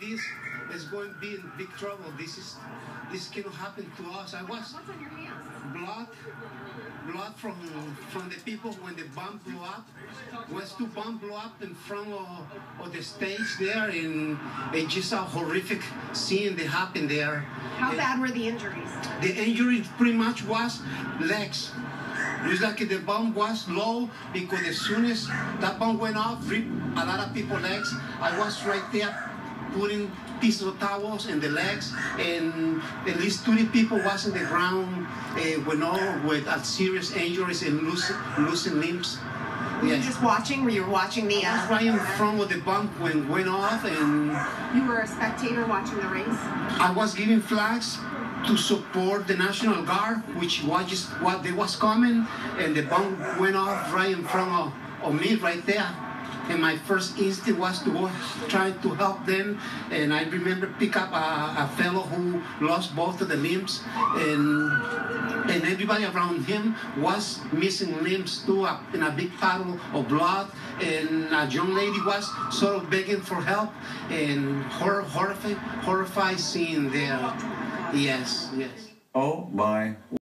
this, is going to be in big trouble. This is this cannot happen to us. I was What's on your hands? blood, blood from from the people when the bomb blew up. Was two bomb blew up in front of, of the stage there, and it's just a horrific scene that happened there. How And bad were the injuries? The injury pretty much was legs. It's like the bomb was low because as soon as that bomb went off, ripped a lot of people's legs. I was right there putting pieces of towels in the legs, and at least 20 people was on the ground uh, with all with uh, serious injuries and losing, losing limbs. Were you just watching? Were you watching the? I was Uh, right in front of the bump when went off, and you were a spectator watching the race. I was giving flags to support the National Guard, which was just what they was coming, and the bomb went off right in front of, of me right there. And my first instinct was to try to help them. And I remember pick up a, a fellow who lost both of the limbs, and and everybody around him was missing limbs too, uh, in a big puddle of blood. And a young lady was sort of begging for help, and hor- horrified, horrified seeing there. Yes, yes. Oh my